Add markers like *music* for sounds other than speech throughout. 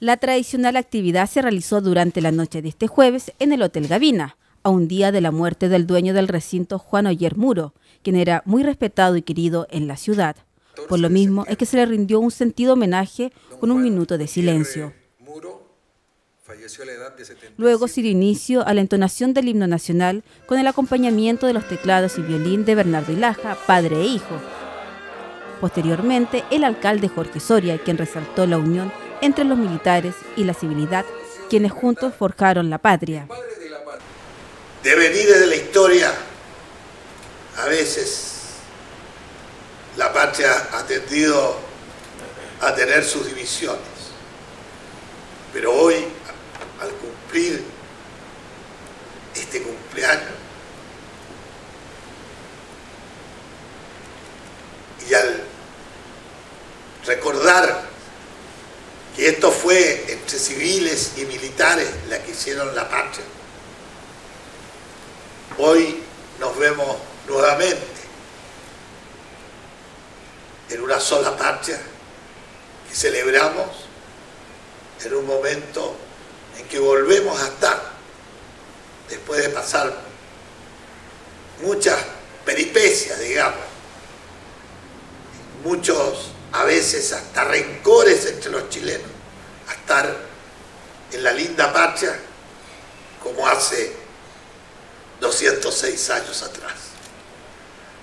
La tradicional actividad se realizó durante la noche de este jueves en el Hotel Gavina, a un día de la muerte del dueño del recinto Juan Oyer Muro, quien era muy respetado y querido en la ciudad. Por lo mismo es que se le rindió un sentido homenaje con un minuto de silencio. Luego se dio inicio a la entonación del himno nacional con el acompañamiento de los teclados y violín de Bernardo Ilaja, padre e hijo. Posteriormente, el alcalde Jorge Soria, quien resaltó la unión entre los militares y la civilidad, quienes juntos forjaron la patria. De venir de la historia, a veces la patria ha tendido a tener sus divisiones, pero hoy, al cumplir este cumpleaños, y al recordar esto fue entre civiles y militares la que hicieron la patria. Hoy nos vemos nuevamente en una sola patria que celebramos en un momento en que volvemos a estar después de pasar muchas peripecias, digamos, muchos a veces hasta rencores entre los chilenos, a estar en la linda patria como hace 206 años atrás.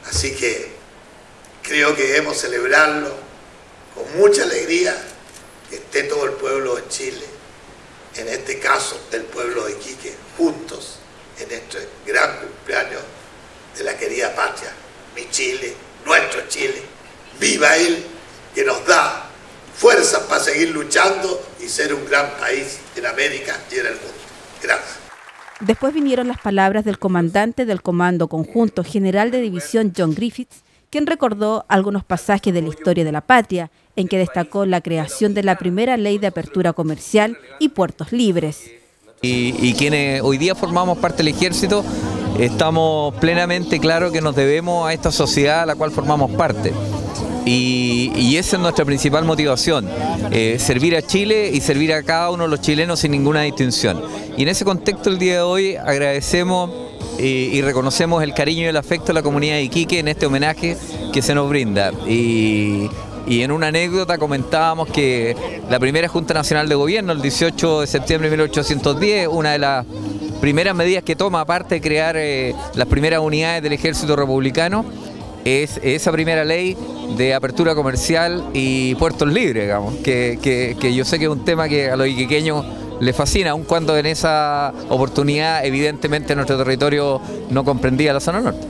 Así que creo que debemos celebrarlo con mucha alegría, que esté todo el pueblo de Chile, en este caso el pueblo de Iquique, juntos en este gran cumpleaños de la querida patria, mi Chile, nuestro Chile. ¡Viva él! Que nos da fuerzas para seguir luchando y ser un gran país en América y en el mundo. Gracias. Después vinieron las palabras del comandante del Comando Conjunto General de División John Griffiths, quien recordó algunos pasajes de la historia de la patria, en que destacó la creación de la primera ley de apertura comercial y puertos libres. Y, y quienes hoy día formamos parte del ejército, estamos plenamente claros que nos debemos a esta sociedad a la cual formamos parte. Y, esa es nuestra principal motivación, eh, servir a Chile y servir a cada uno de los chilenos sin ninguna distinción. Y en ese contexto el día de hoy agradecemos eh, y, reconocemos el cariño y el afecto de la comunidad de Iquique en este homenaje que se nos brinda. Y, y en una anécdota comentábamos que la primera Junta Nacional de Gobierno, el 18 de septiembre de 1810, una de las primeras medidas que toma, aparte de crear eh, las primeras unidades del ejército republicano, es esa primera ley de apertura comercial y puertos libres, digamos, que, yo sé que es un tema que a los iquiqueños les fascina, aun cuando en esa oportunidad evidentemente nuestro territorio no comprendía la zona norte.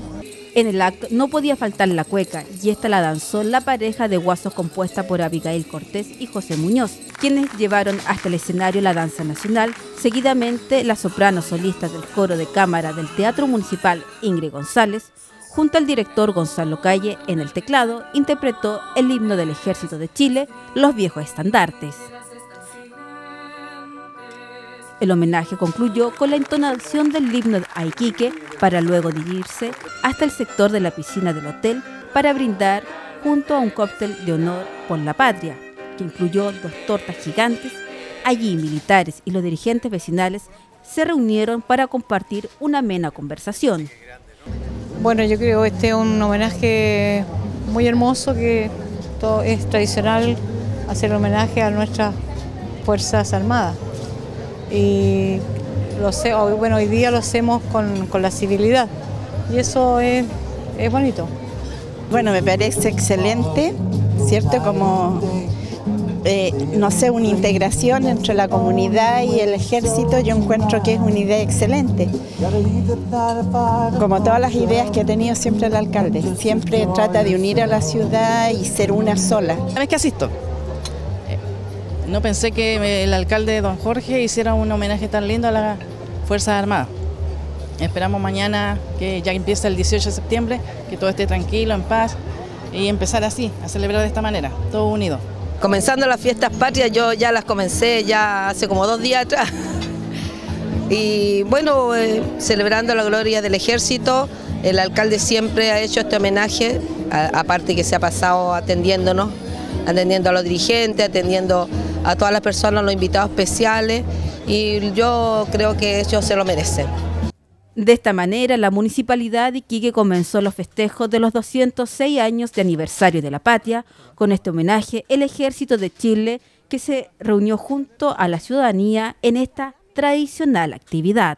En el acto no podía faltar la cueca y esta la danzó la pareja de guasos compuesta por Abigail Cortés y José Muñoz, quienes llevaron hasta el escenario la danza nacional. Seguidamente, la soprano solista del coro de cámara del Teatro Municipal Ingrid González junto al director Gonzalo Calle en el teclado, interpretó el himno del Ejército de Chile, Los Viejos Estandartes. El homenaje concluyó con la entonación del himno de Aiquique para luego dirigirse hasta el sector de la piscina del hotel para brindar junto a un cóctel de honor por la patria, que incluyó dos tortas gigantes. Allí militares y los dirigentes vecinales se reunieron para compartir una amena conversación. Bueno, yo creo que este es un homenaje muy hermoso que todo es tradicional hacer homenaje a nuestras Fuerzas Armadas. Y lo sé, bueno, hoy día lo hacemos con, la civilidad y eso es, es bonito. Bueno, me parece excelente, ¿cierto? Como eh, no sé, una integración entre la comunidad y el ejército, yo encuentro que es una idea excelente. Como todas las ideas que ha tenido siempre el alcalde, siempre trata de unir a la ciudad y ser una sola. ¿Sabes qué asisto? Eh, no pensé que el alcalde don Jorge hiciera un homenaje tan lindo a las Fuerzas Armadas. Esperamos mañana que ya empiece el 18 de septiembre, que todo esté tranquilo, en paz y empezar así, a celebrar de esta manera, todos unidos. Comenzando las fiestas patrias, yo ya las comencé ya hace como dos días atrás. *laughs* Y bueno, eh, celebrando la gloria del ejército, el alcalde siempre ha hecho este homenaje, aparte que se ha pasado atendiéndonos, atendiendo a los dirigentes, atendiendo a todas las personas, los invitados especiales y yo creo que ellos se lo merecen. De esta manera, la Municipalidad de Iquique comenzó los festejos de los 206 años de aniversario de la patria. Con este homenaje, el Ejército de Chile que se reunió junto a la ciudadanía en esta tradicional actividad.